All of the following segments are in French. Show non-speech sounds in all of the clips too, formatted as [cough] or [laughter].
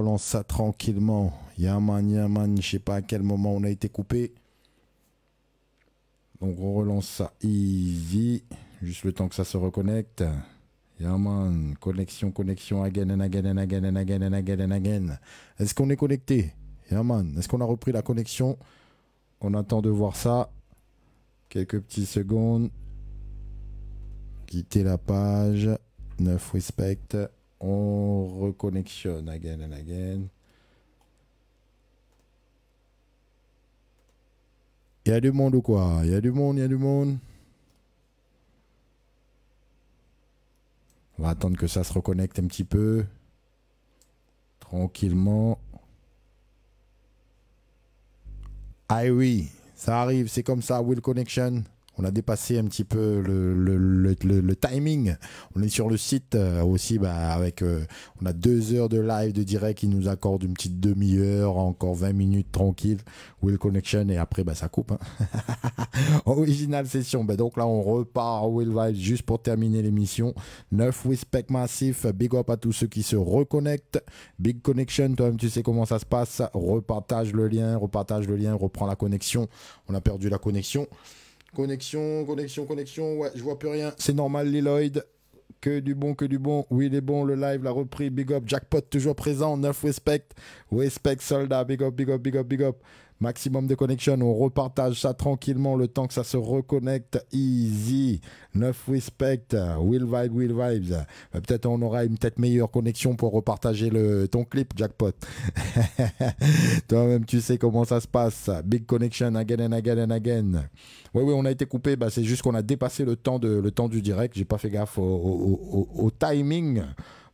relance ça tranquillement. Yaman, Yaman, je sais pas à quel moment on a été coupé. Donc on relance ça easy. Juste le temps que ça se reconnecte. Yaman, connexion, connexion, again and again and again and again and again and again. Est-ce qu'on est connecté? Yaman, est-ce qu'on a repris la connexion? On attend de voir ça. Quelques petites secondes. Quitter la page. 9 respect. On reconnexion again and again. Il y a du monde ou quoi? Il y a du monde, il y a du monde. On va attendre que ça se reconnecte un petit peu. Tranquillement. Ah oui, ça arrive, c'est comme ça, Will Connection on a dépassé un petit peu le, timing. On est sur le site euh, aussi, bah, avec, euh, on a deux heures de live de direct qui nous accorde une petite demi-heure, encore 20 minutes tranquille, Will Connection, et après, bah, ça coupe. Hein. [laughs] Original session. Bah, donc là, on repart à Will Vibe juste pour terminer l'émission. 9 respect massif. Big up à tous ceux qui se reconnectent. Big Connection, toi-même, tu sais comment ça se passe. Repartage le lien, repartage le lien, reprend la connexion. On a perdu la connexion. Connexion, connexion, connexion. Ouais, je vois plus rien. C'est normal, Liloid. Que du bon, que du bon. Oui, il est bon. Le live l'a repris. Big up. Jackpot toujours présent. 9 respect. Respect soldat. Big up, big up, big up, big up maximum de connexion. On repartage ça tranquillement le temps que ça se reconnecte. Easy. 9 respect. Will vibe, will vibes. Euh, peut-être on aura une peut-être meilleure connexion pour repartager le, ton clip, jackpot. [laughs] Toi-même, tu sais comment ça se passe. Big connection again and again and again. Oui, oui, on a été coupé. Bah, c'est juste qu'on a dépassé le temps, de, le temps du direct. J'ai pas fait gaffe au timing.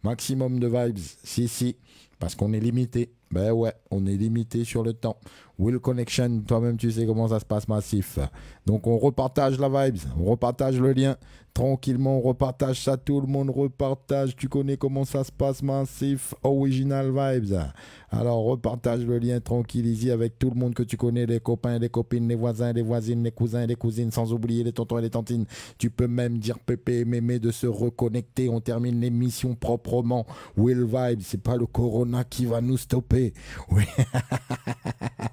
Maximum de vibes. Si, si. Parce qu'on est limité. Ben ouais, on est limité sur le temps. Will Connection, toi-même tu sais comment ça se passe massif. Donc on repartage la vibes, on repartage le lien. Tranquillement, on repartage ça, tout le monde repartage. Tu connais comment ça se passe massif, original vibes. Alors repartage le lien tranquille, avec tout le monde que tu connais, les copains, les copines, les voisins, les voisines, les cousins, les cousines, sans oublier les tontons et les tantines. Tu peux même dire Pépé et Mémé de se reconnecter. On termine l'émission proprement. Will Vibes, c'est pas le corona qui va nous stopper. Oui.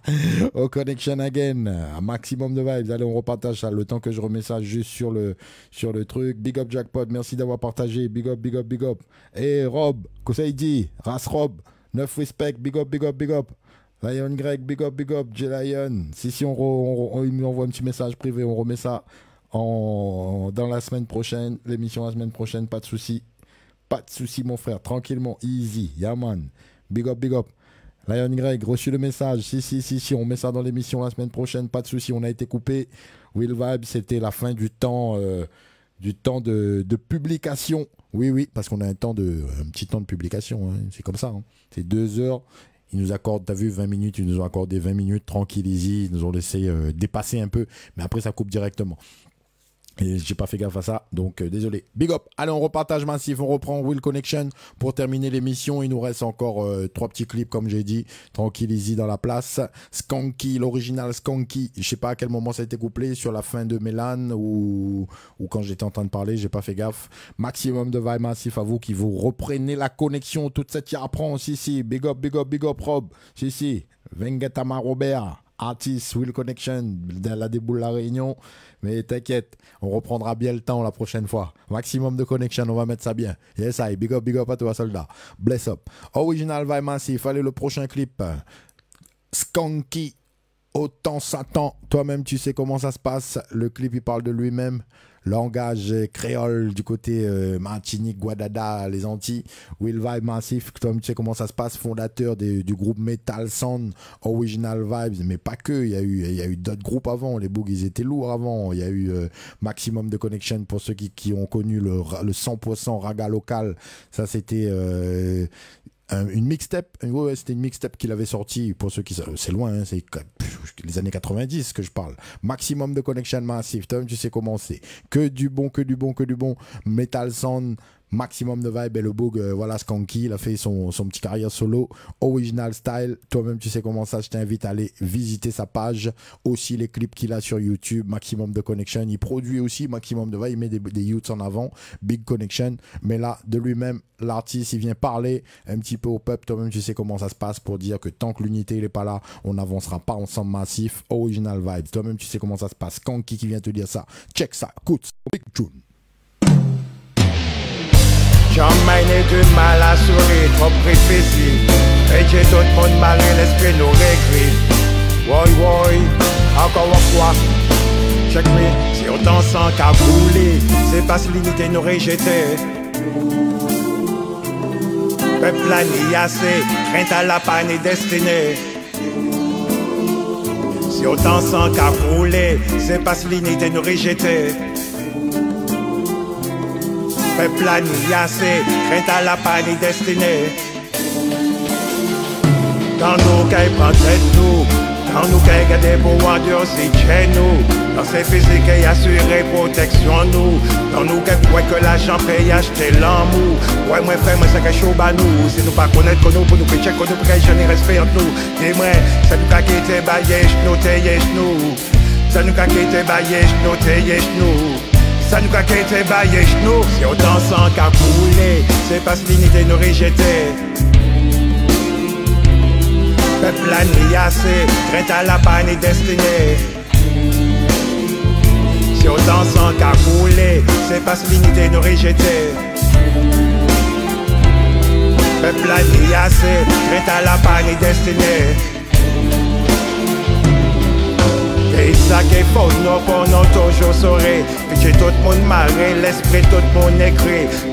[laughs] [laughs] au connection again. Un maximum de vibes. Allez, on repartage ça. Le temps que je remets ça juste sur le, sur le truc. Big up Jackpot. Merci d'avoir partagé. Big up, big up, big up. Et Rob, dit Ras Rob. Neuf respect. Big up, big up, big up. Lion Greg, big up, big up. J Lion. Si, si, on, il m'envoie un petit message privé. On remet ça en, dans la semaine prochaine. L'émission la semaine prochaine. Pas de souci. Pas de souci, mon frère. Tranquillement. Easy. Yaman. Big up, big up. Lion Greg, reçu le message. Si, si, si, si, on met ça dans l'émission la semaine prochaine. Pas de souci, on a été coupé. Will Vibe, c'était la fin du temps, euh, du temps de, publication. Oui, oui, parce qu'on a un temps de, un petit temps de publication. Hein. C'est comme ça. Hein. C'est deux heures. Ils nous accordent, t'as vu, 20 minutes. Ils nous ont accordé 20 minutes tranquille. Ils nous ont laissé euh, dépasser un peu. Mais après, ça coupe directement. Et j'ai pas fait gaffe à ça, donc euh, désolé. Big up. Allez, on repartage massif, on reprend Will Connection pour terminer l'émission. Il nous reste encore euh, trois petits clips, comme j'ai dit. Tranquille, dans la place. Skanky, l'original Skanky. Je sais pas à quel moment ça a été couplé, sur la fin de Mélan ou, quand j'étais en train de parler, j'ai pas fait gaffe. Maximum de vibe massif à vous qui vous reprenez la connexion. Toute cette y apprend. Si, si. Big up, big up, big up, Rob. Si, si. Vengetama Robert. Artist, Will Connection, la déboule la réunion. Mais t'inquiète, on reprendra bien le temps la prochaine fois. Maximum de connection, on va mettre ça bien. Yes, I, big up, big up à toi, soldat. Bless up. Original Vibe Massif, allez, le prochain clip. Skanky, autant Satan. Toi-même, tu sais comment ça se passe. Le clip, il parle de lui-même langage créole du côté euh, Martinique, Guadada, les Antilles. Will Vibe Massif, comme tu sais comment ça se passe, fondateur du groupe Metal Sound, Original Vibes, mais pas que, il y a eu, d'autres groupes avant, les Boogs ils étaient lourds avant, il y a eu euh, Maximum de Connection pour ceux qui, qui ont connu le, le 100% raga local, ça c'était euh, une mixtape, ouais, c'était une mixtape qu'il avait sorti pour ceux qui c'est loin, hein, c'est les années 90 que je parle. Maximum de connection massive, tu sais comment c'est. Que du bon, que du bon, que du bon. Metal Sound, Maximum de vibe et le bug, euh, voilà, Skanky, il a fait son, petit carrière solo, original style. Toi-même, tu sais comment ça, je t'invite à aller visiter sa page. Aussi, les clips qu'il a sur YouTube, Maximum de Connection. Il produit aussi Maximum de vibe, il met des, des youths en avant, Big Connection. Mais là, de lui-même, l'artiste, il vient parler un petit peu au peuple. Toi-même, tu sais comment ça se passe pour dire que tant que l'unité n'est pas là, on n'avancera pas ensemble massif. Original Vibes. Toi-même, tu sais comment ça se passe. Kanki qui vient te dire ça. Check ça. Écoute, Big Tune. N'est du mal à sourire, trop préfési. Et j'ai le monde malin, l'esprit nous régrite. Woy woy, encore une fois. Check me, si autant sans qu'à rouler, c'est parce que l'unité nous rejetait. Peuple assez, crainte à la panne et destinée. Si autant sans qu'à rouler, c'est parce que l'unité nous rejetait. Peuple a ni assez, crainte à la et destinée. Dans nos cailles, prend nous. Dans nous cailles, gardez pour endurcer chez nous. Dans ces physiques, et assurer protection nous. Dans nous cailles, ouais que l'argent paye acheter l'amour. Ouais, moi frère, moi ça cache chaud bas nous. Si nous pas connaître que nous, pour nous pécher, que nous, pour ait respect entre nous. Dis-moi, ça nous caille quitter, baillé, nous, t'ayez, nous. Ça nous caille quitter, baillé, nous, t'ayez, nous. Ça nous caille quitter, baillé, nous. Si autant sans qu'à couler, c'est parce que l'unité nous rejetait. Peuple assez, crainte à la panne et destinée. Si autant sans qu'à couler, c'est parce que l'unité nous rejetait. Peuple assez, crainte à la panne et destinée. Et ça qui est faux, nous pour nous toujours saurer J'ai tout monde marré, l'esprit tout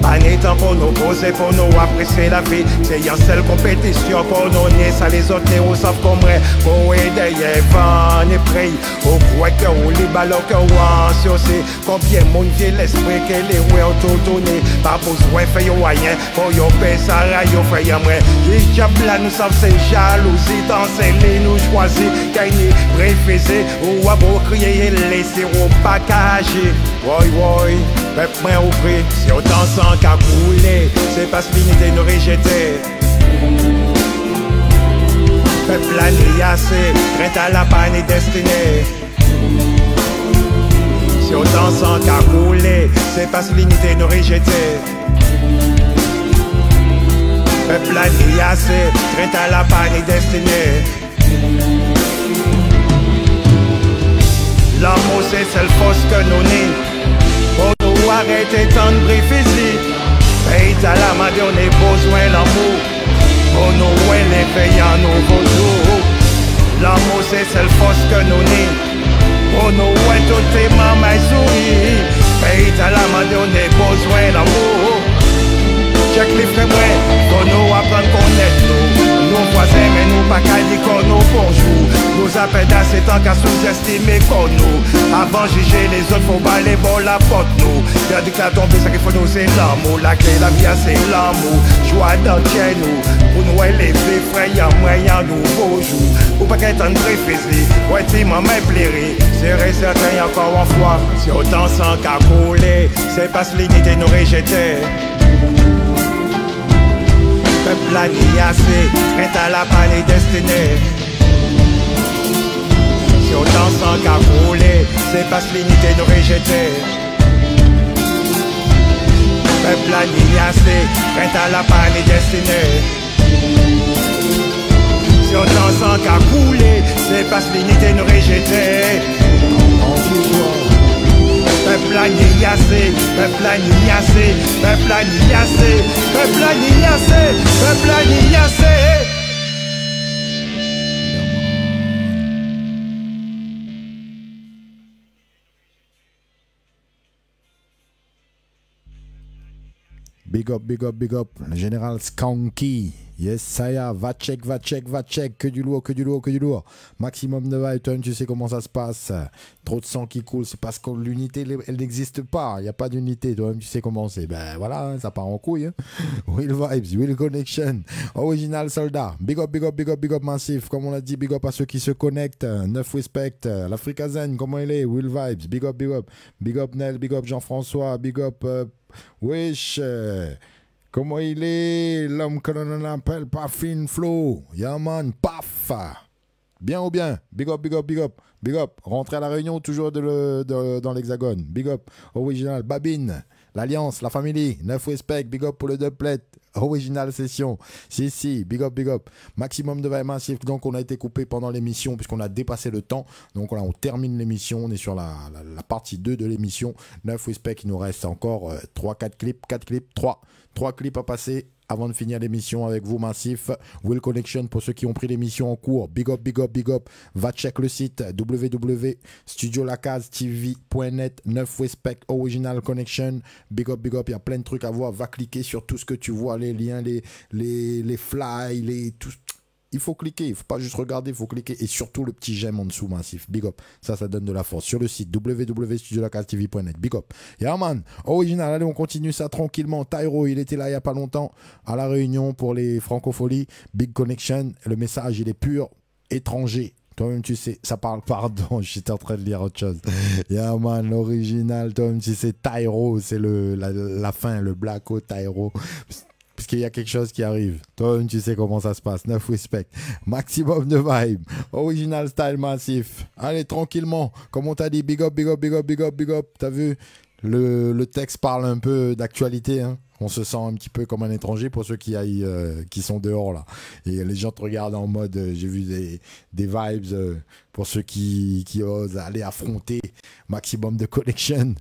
Pas ni temps pour nous poser, pour nous apprécier la vie. C'est une seule compétition pour nous nier ça Les savent comme vrai Pour aider, vent et prix Au quoi que ou ballons que ou aussi Combien mon vieux l'esprit que les ouais autour tourné Pas besoin de faire rien Pour yo paix ça yo frère moi Les diables là nous savent c'est jalousie Danser les nous choisir Gagner, préféser ou à beau crier et laisser au package Woy woy, peuple moi ouvrir Si autant sans qu'à couler C'est parce que l'unité nous rejetait Peuple a ni assez, crainte à la panne et destinée Si autant sans qu'à couler C'est parce que l'unité nous rejetait Peuple a ni assez, crainte à la panne et destinée L'amour c'est celle force que nous nés Nous arrêter tant de physique Pays à la main on a besoin l'amour Pour nous élever à nouveau jour. L'amour c'est celle force que nous nés Pour nous tout tes mamans et souris Pays à la main on a besoin Nous appelle d'assez tant qu'à sous-estimer qu'on nous. Avant juger les autres faut baler bon la porte nous. Regardez que la tombée ça qu'il faut nous c'est l'amour. La clé la vie c'est l'amour. Joie dans nous. Pour nous élever frère y'a moyen nouveau jour Ou pas qu'être un préfésé Ouais t'es maman plairé C'est certain y'a encore une fois Si autant sans qu'à couler C'est parce que l'unité nous rejetait. Peuple a ni assez, crainte à la panne et destinée autant sans qu'à rouler, c'est que l'unité nous rejetait Peuple a ni assez, crainte à la panne destinée Si autant sans qu'à couler, c'est que l'unité nous rejetait Peuple a ni assez, peuple a ni assez, peuple a ni assez, peuple a ni assez, peuple a Big up, big up, big up. Le général Skanky. Yes, ça y est. Va check, va check, va check. Que du lourd, que du lourd, que du lourd. Maximum de vibe, tu sais comment ça se passe. Trop de sang qui coule, c'est parce que l'unité, elle n'existe pas. Il n'y a pas d'unité. Toi-même, tu sais comment c'est. Ben voilà, ça part en couille. Hein. [laughs] Will Vibes, Will Connection. Original Soldat. Big up, big up, big up, big up massif. Comme on l'a dit, big up à ceux qui se connectent. Neuf Respect. L'Africa Zen, comment il est? Will Vibes. Big up, big up. Big up Nel, big up Jean-François. Big up. Wesh. euh, Comment il est, l'homme que l'on appelle pas Fin Flow. Yaman, paf. Bien ou bien? Big up, big up, big up. Big up. Rentrez à la réunion, toujours dans l'hexagone. Big up. Original. Babine. L'Alliance, la famille. Neuf respect. Big up pour le doublet. Original session. Si, si. Big up, big up. Maximum de vagues massif. Donc, on a été coupé pendant l'émission puisqu'on a dépassé le temps. Donc, là, on termine l'émission. On est sur la, partie 2 de l'émission. Neuf respect. Il nous reste encore 3-4 clips. 4 clips. 3. 3 clips à passer avant de finir l'émission avec vous, Massif. Will Connection, pour ceux qui ont pris l'émission en cours, big up, big up, big up. Va check le site www.studiolacazetv.net, 9 Respect Original Connection. Big up, big up, il y a plein de trucs à voir. Va cliquer sur tout ce que tu vois, les liens, les, les, les fly, les, tout. Il faut cliquer, il faut pas juste regarder, il faut cliquer. Et surtout le petit j'aime en dessous, Massif. Big up. Ça, ça donne de la force. Sur le site www.studiolacazetv.net. Big up. Yeah, man. Original. Allez, on continue ça tranquillement. Tyro, il était là il y a pas longtemps à la réunion pour les francopholies. Big Connection. Le message, il est pur. Étranger. Toi-même, tu sais, ça parle, pardon, [laughs] j'étais en train de lire autre chose. Yeah, man, l'original, toi-même, tu sais, Tyro, c'est le, la, la fin, le Blacko Tyro. Puisqu'il y a quelque chose qui arrive. Toi-même, tu sais comment ça se passe. Neuf respect. Maximum de vibe. Original style massif. Allez, tranquillement. Comme on t'a dit, big up, big up, big up, big up, big up. T'as vu? Le, texte parle un peu d'actualité. Hein. On se sent un petit peu comme un étranger pour ceux qui, aillent, euh, qui sont dehors là. Et les gens te regardent en mode, euh, j'ai vu des, vibes euh, pour ceux qui, qui osent aller affronter maximum de connection.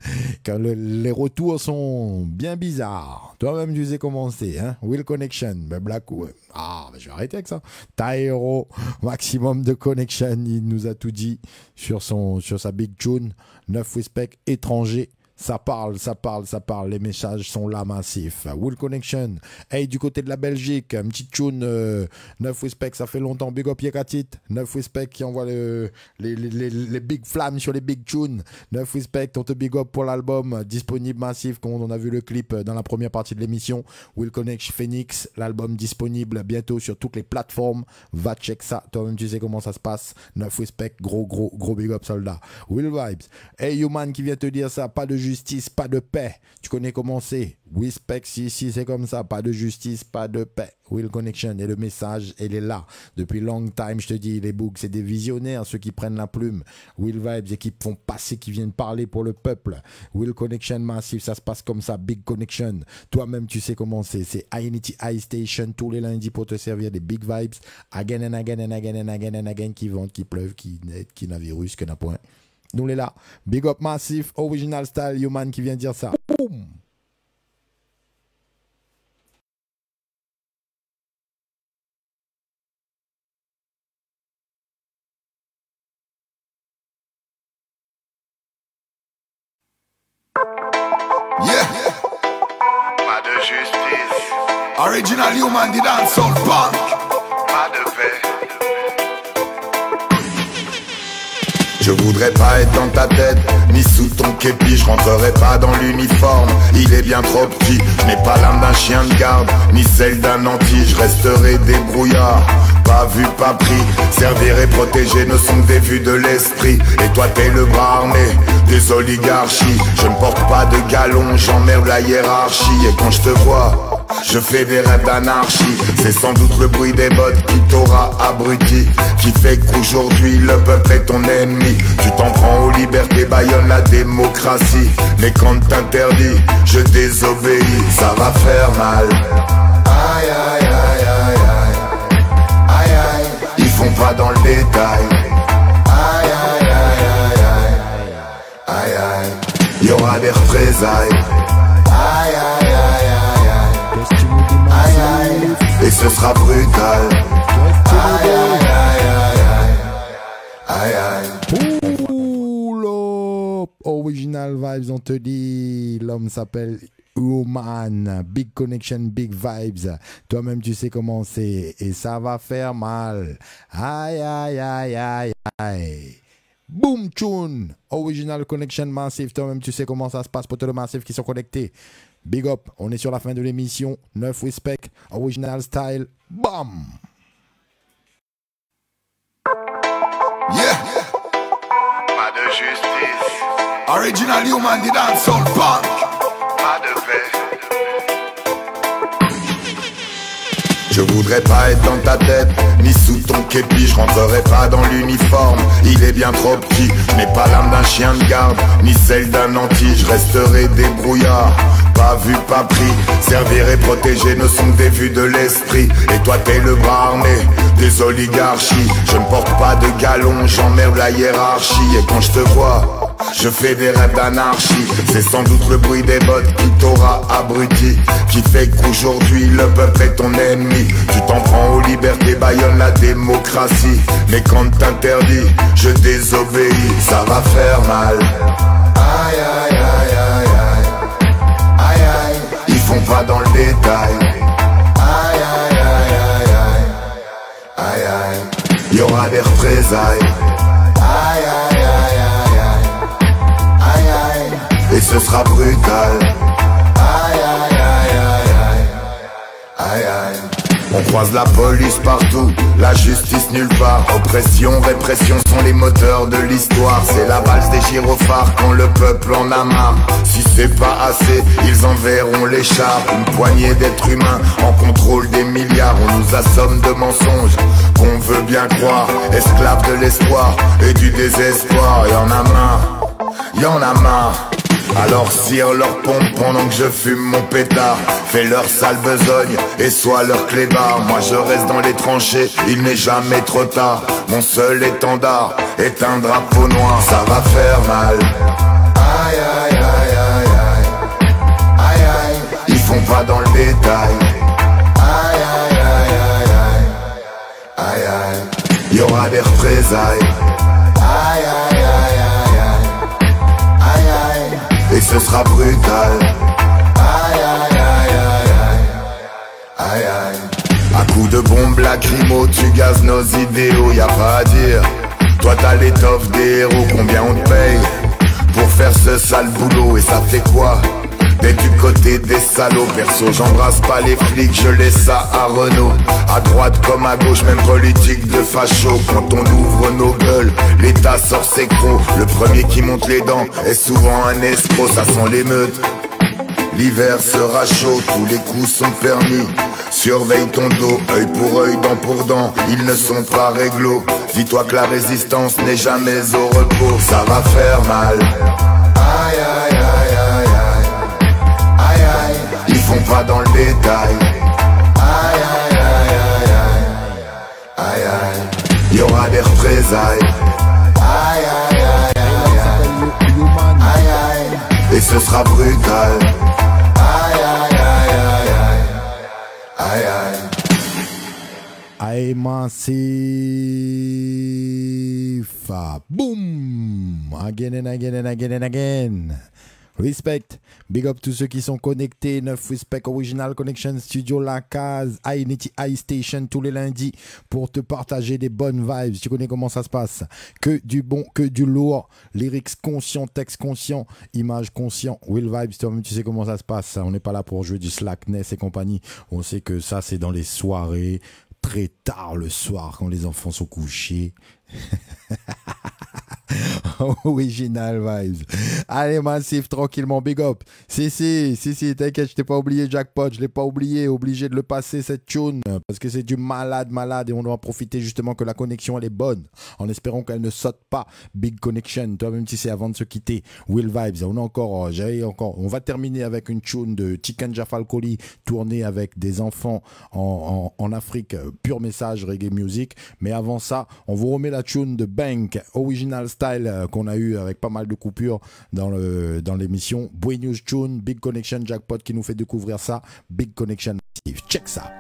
Quand [laughs] le- les retours sont bien bizarres. Toi-même, tu sais comment c'est. Hein? Will Connection, ben Black, ouais. ah, ben je vais arrêter avec ça. Tyro, [laughs] maximum de connection. Il nous a tout dit sur, son, sur sa big tune. 9 respect étranger. Ça parle, ça parle, ça parle. Les messages sont là massifs. Will Connection. Hey, du côté de la Belgique, un petit tune. Euh, 9 respect, ça fait longtemps. Big up Yekatit. 9 respect qui envoie le- les, big flammes sur les big tunes. 9 respect, on te big up pour l'album. Disponible massif, comme on a vu le clip dans la première partie de l'émission. Will Connection Phoenix. L'album disponible bientôt sur toutes les plateformes. Va check ça. Toi-même, tu sais comment ça se passe. 9 respect, gros, gros, gros big up soldat. Will Vibes. Hey, Human qui vient te dire ça. Pas de justice, pas de paix. Tu connais comment c'est? Respect, si, si, c'est comme ça. Pas de justice, pas de paix. Will Connection. Et le message, elle est là. Depuis long time, je te dis, les books, c'est des visionnaires, ceux qui prennent la plume. Will Vibes, et qui font passer, qui viennent parler pour le peuple. Will Connection massif, ça se passe comme ça. Big Connection. Toi-même, tu sais comment c'est. C'est Unity High Station tous les lundis pour te servir des big vibes. Again and again and again and again and again, qui vendent, qui pleuvent, qui naissent, qui n'a virus, que n'a point. Nous les là. Big up massif, original style, human qui vient dire ça. Boum. Yeah, Pas de justice, original human, the dancehall punk. pas de paix. Je voudrais pas être dans ta tête, ni sous ton képi, je rentrerai pas dans l'uniforme, il est bien trop petit, je n'ai pas l'âme d'un chien de garde, ni celle d'un anti, je resterai débrouillard, pas vu, pas pris, servir et protéger ne sont des vues de l'esprit, et toi t'es le bras armé des oligarchies, je ne porte pas de galon, j'emmerde la hiérarchie, et quand je te vois, je fais des rêves d'anarchie, c'est sans doute le bruit des bottes qui t'aura abruti, qui fait qu'aujourd'hui le peuple est ton ennemi. Tu t'en prends aux libertés, baillonne la démocratie. Mais quand t'interdis, je désobéis, ça va faire mal. Aïe aïe aïe aïe aïe. Aïe aïe, ils font pas dans le détail. Aïe aïe aïe aïe aïe. Aïe aïe, y aura des représailles. Et ce sera brutal. Aïe aïe aïe aïe. Aïe aïe. Up. Original vibes, on te dit. L'homme s'appelle Human. Big connection, big vibes. Toi-même, tu sais comment c'est. Et ça va faire mal. Aïe, aïe, aïe, aïe, aïe. Boom tune. Original connection massive. Toi-même, tu sais comment ça se passe pour tous les massifs qui sont connectés. Big up. On est sur la fin de l'émission. 9 respect. Original style. Bam. Yeah, Pas de justice, original human, the dancehall punk. pas de paix. Je voudrais pas être dans ta tête, ni sous ton képi, je rentrerai pas dans l'uniforme, il est bien trop petit, mais pas l'âme d'un chien de garde, ni celle d'un anti, je resterai débrouillard, pas vu, pas pris, servir et protéger ne sont des vues de l'esprit, et toi t'es le bras armé des oligarchies, je ne porte pas de galon, j'emmerde la hiérarchie, et quand je te vois, je fais des rêves d'anarchie, c'est sans doute le bruit des bottes qui t'aura abruti, qui fait qu'aujourd'hui le peuple est ton ennemi. Tu t'en prends aux libertés, baillonne la démocratie. Mais quand t'interdis, je désobéis, ça va faire mal. Aïe aïe aïe aïe aïe. Aïe aïe, ils font pas dans le détail. Aïe aïe aïe aïe aïe. Aïe aïe, y aura des représailles. Aïe aïe et ce sera brutal. Aïe aïe aïe aïe aïe. Aïe aïe. On croise la police partout, la justice nulle part. Oppression, répression sont les moteurs de l'histoire. C'est la valse des gyrophares quand le peuple en a marre. Si c'est pas assez, ils enverront l'écharpe. Une poignée d'êtres humains en contrôle des milliards. On nous assomme de mensonges qu'on veut bien croire. Esclaves de l'espoir et du désespoir. Y en a marre, y en a marre. Alors cire leur pompe pendant que je fume mon pétard. Fais leur sale besogne et sois leur clébard. Moi je reste dans les tranchées, il n'est jamais trop tard. Mon seul étendard est un drapeau noir. Ça va faire mal. Aïe aïe aïe aïe aïe. Aïe aïe, ils font pas dans le détail. Aïe aïe aïe aïe aïe. Aïe aïe, y aura des représailles. Aïe aïe et ce sera brutal. Aïe aïe aïe aïe aïe. Aïe aïe. À coup de bombes lacrymo, tu gazes nos idéaux, y a pas à dire. Toi t'as l'étoffe des héros, combien on te paye pour faire ce sale boulot et ça fait quoi? D'être du côté des salauds, perso j'embrasse pas les flics, je laisse ça à Renault À droite comme à gauche, même politique de facho Quand on ouvre nos gueules, l'état sort ses crocs Le premier qui monte les dents est souvent un escroc, ça sent l'émeute L'hiver sera chaud, tous les coups sont permis. Surveille ton dos, œil pour œil, dent pour dent, ils ne sont pas réglo. Dis-toi que la résistance n'est jamais au repos, ça va faire mal. Aïe aïe pas dans le détail. Aïe aïe aïe aïe aïe. Aïe aïe, y aura des. Aïe aïe aïe aïe aïe. Aïe aïe. Aïe aïe aïe aïe aïe. Aïe aïe. Aïe. Again and again and again and again. Respect. Big up tous ceux qui sont connectés. 9 Respect Original Connection Studio La Case, Unity High Station tous les lundis pour te partager des bonnes vibes. Tu connais comment ça se passe. Que du bon, que du lourd. Lyrics conscient, texte conscient, image conscient. Will Vibes, toi-même tu sais comment ça se passe. On n'est pas là pour jouer du slackness et compagnie. On sait que ça c'est dans les soirées très tard le soir quand les enfants sont couchés. [laughs] [laughs] Original vibes. Allez, massif, tranquillement, big up. Si, si, si, si, t'inquiète, je t'ai pas oublié Jackpot, je l'ai pas oublié, obligé de le passer cette tune, parce que c'est du malade, malade, et on doit profiter justement que la connexion, elle est bonne, en espérant qu'elle ne saute pas. Big connection, toi-même, tu sais, avant de se quitter, Will Vibes, on a encore, euh, j'ai encore, on va terminer avec une tune de Chicken Jafalcoli, tournée avec des enfants en, en, en Afrique, euh, pur message reggae music, mais avant ça, on vous remet la tune de Bank, original style, euh, qu'on a eu avec pas mal de coupures dans le dans l'émission. Boy News Tune, Big Connection Jackpot qui nous fait découvrir ça. Big Connection Massive. Check ça.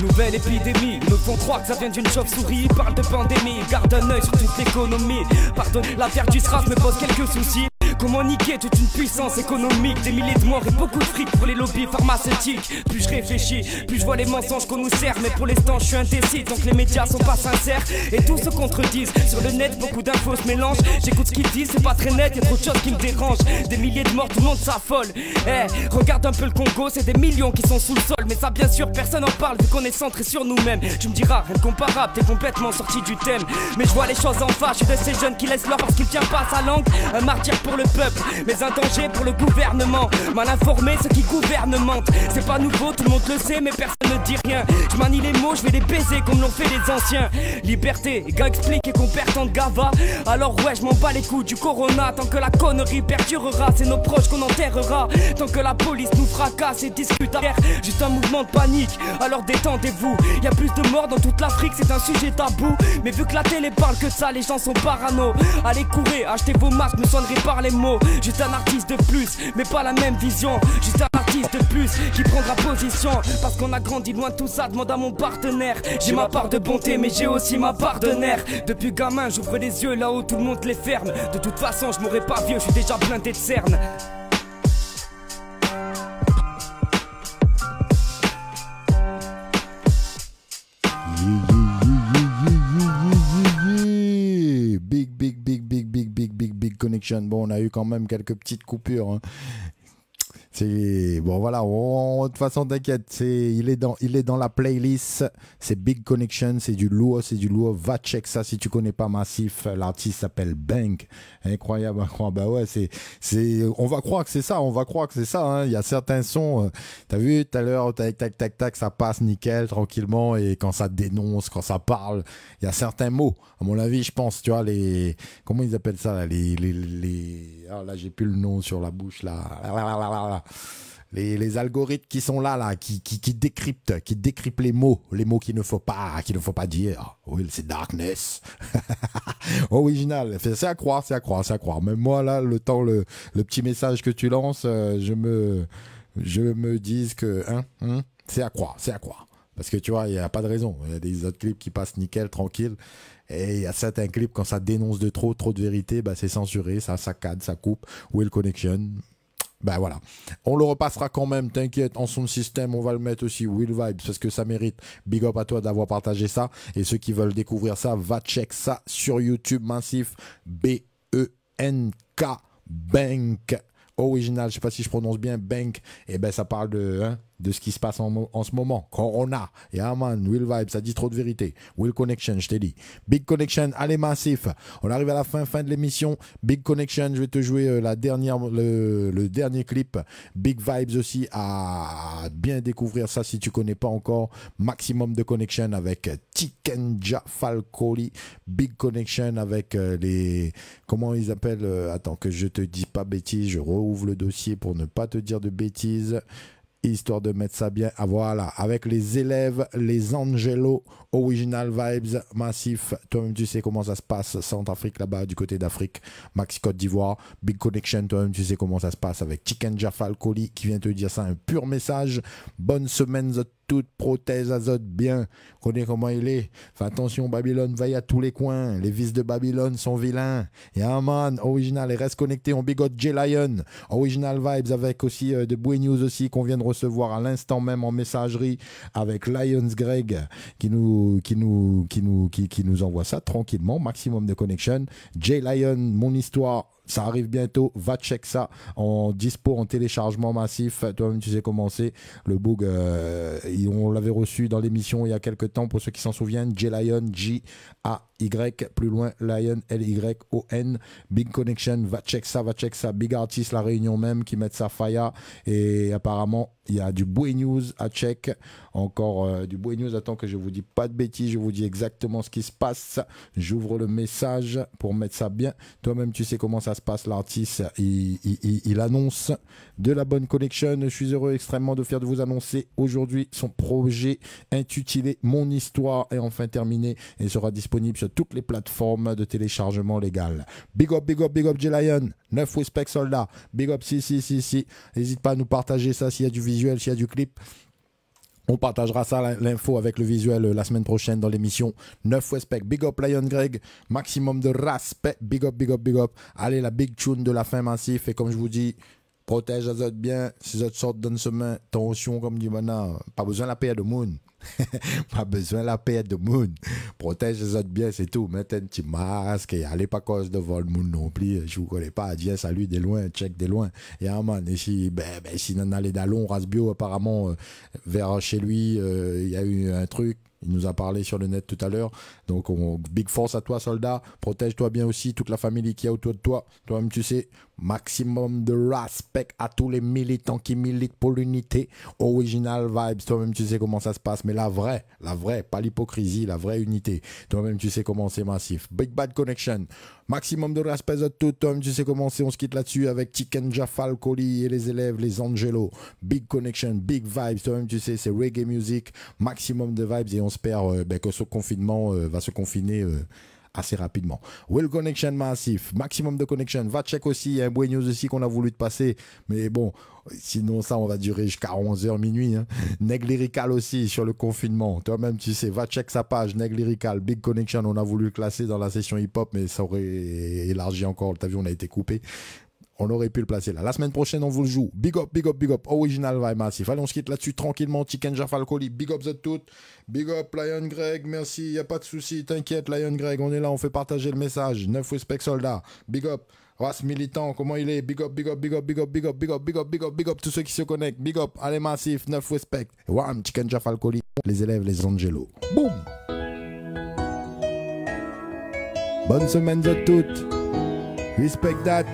Nouvelle épidémie, font croire que ça vient d'une chauve-souris. Ils parlent de pandémie, garde un œil sur toute l'économie. Pardonne, l'affaire du SRAS me pose quelques soucis. Comment niquer toute une puissance économique. Des milliers de morts et beaucoup de fric pour les lobbies pharmaceutiques. Plus je réfléchis, plus je vois les mensonges qu'on nous sert. Mais pour l'instant je suis indécis donc les médias sont pas sincères. Et tous se contredisent Sur le net beaucoup d'infos se mélangent. J'écoute ce qu'ils disent c'est pas très net Y'a trop de choses qui me dérangent. Des milliers de morts tout le monde s'affole. Eh regarde un peu le Congo c'est des millions qui sont sous le sol. Mais ça bien sûr personne en parle vu qu'on est centré sur nous-mêmes. Tu me diras rien de comparable t'es complètement sorti du thème. Mais je vois les choses en face Je suis de ces jeunes qui laissent leur parce qu'ils tiennent pas sa langue. Un martyr pour le peuple mais un danger pour le gouvernement. Mal informé ceux qui gouvernementent. C'est pas nouveau tout le monde le sait mais personne ne dit rien. Je manie les mots je vais les baiser comme l'ont fait les anciens. Liberté, gars explique et qu'on perd tant de gava. Alors ouais je m'en bats les coups du corona. Tant que la connerie perdurera C'est nos proches qu'on enterrera. Tant que la police nous fracasse et discute à Juste un mouvement de panique. Alors détendez-vous Y a plus de morts dans toute l'Afrique C'est un sujet tabou. Mais vu que la télé parle que ça Les gens sont parano. Allez courir, achetez vos masques, ne sonnerez par les mots Juste un artiste de plus, mais pas la même vision. Juste un artiste de plus qui prendra position. Parce qu'on a grandi loin de tout ça, demande à mon partenaire. J'ai ma part de bonté mais j'ai aussi ma part de nerfs. Depuis gamin j'ouvre les yeux là où tout le monde les ferme. De toute façon je mourrai pas vieux, je suis déjà blindé de cernes Bon, on a eu quand même quelques petites coupures. hein. Bon, voilà. de toute façon, t'inquiète. Il est dans, la playlist. C'est Big Connection. C'est du lourd, c'est du lourd. Va check ça si tu connais pas Massif. L'artiste s'appelle Bank. Incroyable, incroyable. Bah ouais, c'est, on va croire que c'est ça. On va croire que c'est ça. hein. Il y a certains sons. euh, T'as vu tout à l'heure, tac, tac, tac, ça passe nickel, tranquillement. Et quand ça dénonce, quand ça parle, il y a certains mots. À mon avis, je pense, tu vois, les, comment ils appellent ça, là, les, les, les, ah, là, j'ai plus le nom sur la bouche, là. Les, algorithmes qui sont là, là, qui, qui, décryptent, qui décryptent les mots, les mots qu'il ne faut pas, qu'il ne faut pas dire. Oui, c'est darkness. [laughs] Original. C'est à croire, c'est à croire, c'est à croire. Même moi, là, le temps, le, petit message que tu lances, euh, je me, je me dis que, hein, hein, c'est à croire, c'est à croire. Parce que tu vois, il n'y a pas de raison. Il y a des autres clips qui passent nickel, tranquille. Et il y a certains clips, quand ça dénonce de trop, trop de vérité, bah, c'est censuré, ça saccade, ça coupe. Will Connection. Ben voilà. On le repassera quand même, t'inquiète, en son système, on va le mettre aussi, Will Vibes, parce que ça mérite. Big up à toi d'avoir partagé ça. Et ceux qui veulent découvrir ça, va check ça sur YouTube Massif. B-E-N-K Bank. Original, je sais pas si je prononce bien, Bank. Et ben ça parle de, hein, de ce qui se passe en, ce moment. Corona. Yeah man, Will Vibes, ça dit trop de vérité. Will Connection, je t'ai dit. Big Connection, allez massif. On arrive à la fin, fin de l'émission. Big Connection, je vais te jouer euh, la le dernier clip. Big Vibes aussi à bien découvrir ça si tu connais pas encore. Maximum de Connection avec Tikenja Falcoli. Big Connection avec euh, les, comment ils appellent, euh, attends que je te dis pas bêtises, je rouvre le dossier pour ne pas te dire de bêtises histoire de mettre ça bien. Ah, voilà, avec les élèves, les Angelo, Original Vibes, Massif. Toi-même, tu sais comment ça se passe. Centrafrique là-bas, du côté d'Afrique. Maxi Côte d'Ivoire, Big Connection. Toi-même, tu sais comment ça se passe avec Chicken Jafal Koli qui vient te dire ça. Un pur message. Bonne semaine, toute prothèse azote bien. Connais comment il est. Fais attention, Babylone vaille à tous les coins. Les vices de Babylone sont vilains. Yeah man, original et reste connecté. On bigote J Lion. Original Vibes avec aussi euh, de Boy News aussi qu'on vient de recevoir à l'instant même en messagerie avec Lions Greg qui nous qui nous envoie ça tranquillement. Maximum de connection. J Lion, mon histoire. Ça arrive bientôt, va check ça en dispo en téléchargement massif. Toi-même, tu sais comment c'est. Le bug, euh, on l'avait reçu dans l'émission il y a quelques temps pour ceux qui s'en souviennent. J-Lion, J-A-Y, plus loin, Lion, L-Y-O-N. Big Connection, va check ça, va check ça. Big Artist, la réunion même, qui mettent ça fire. Et apparemment, il y a du Boy News à check. Encore euh, du Boy News. Attends que je vous dis pas de bêtises, je vous dis exactement ce qui se passe. J'ouvre le message pour mettre ça bien. Toi-même, tu sais comment ça se passe. L'artiste, il, annonce de la bonne connection. Je suis heureux extrêmement de faire de vous annoncer aujourd'hui son projet intitulé Mon histoire est enfin terminé et sera disponible sur toutes les plateformes de téléchargement légal. Big up, big up, big up, J-Lion. 9 respect soldats. Big up, si, si, si, si. N'hésite pas à nous partager ça s'il y a du visuel, s'il y a du clip. On partagera ça, l'info avec le visuel la semaine prochaine dans l'émission 9 Respect. Big up Lion Greg, maximum de respect. Big up, big up, big up. Allez, la big tune de la fin massif. Et comme je vous dis, protège les autres bien. Si les autres sortent d'une semaine, tension, comme dit maintenant, pas besoin de la paix de [laughs] pas besoin de la paix de moon. Protège les autres bien, c'est tout. Mettez un petit masque et allez pas cause de vol moon non plus. Je vous connais pas. Dis salut des loin, check des loin. Et un man, et si, ben, ben, si on allait d'allon, Rasbio, apparemment, euh, vers chez lui, euh, il y a eu un truc il nous a parlé sur le net tout à l'heure. Donc, on, big force à toi, soldat. Protège-toi bien aussi, toute la famille qui est autour de toi. Toi-même, tu sais, maximum de respect à tous les militants qui militent pour l'unité. Original vibes. Toi-même, tu sais comment ça se passe. Mais la vraie, la vraie, pas l'hypocrisie, la vraie unité. Toi-même, tu sais comment c'est massif. Big Bad Connection. Maximum de respect à tout. Toi-même, tu sais comment c'est. On se quitte là-dessus avec Chicken Jafal, Coli et les élèves, les Angelo. Big Connection, big vibes. Toi-même, tu sais, c'est reggae music. Maximum de vibes et on espère euh, ben, que ce confinement euh, va se confiner euh, assez rapidement. Well Connection massif, maximum de connection. Va check aussi, il y a un boy news aussi qu'on a voulu te passer. Mais bon, sinon ça, on va durer jusqu'à 11h minuit. Hein. Neg Lyrical aussi sur le confinement. Toi-même, tu sais, va check sa page, Neg Lyrical, Big Connection. On a voulu le classer dans la session hip-hop, mais ça aurait élargi encore. T'as vu, on a été coupé on aurait pu le placer là. La semaine prochaine, on vous le joue. Big up, big up, big up. Original vibe massif. Allez, on se quitte là-dessus tranquillement. Chicken Jafalcoli. Big up, Z tout. Big up, Lion Greg. Merci. Y a pas de souci. T'inquiète, Lion Greg. On est là. On fait partager le message. Neuf respect soldat. Big up. Race militant, comment il est? Big up, big up, big up, big up, big up, big up, big up, big up, big up, tous ceux qui se connectent. Big up, allez massif, neuf respect. Wam, Chicken Jafalcoli. Les élèves, les Angelo. Boom! Bonne semaine de toutes. Respect that.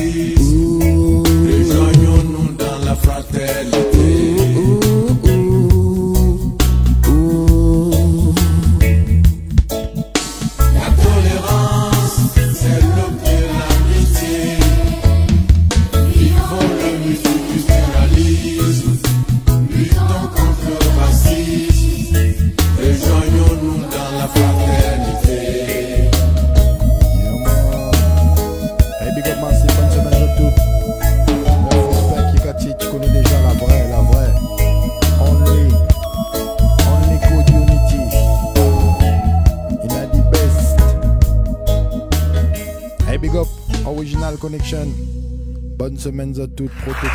Le Hey, big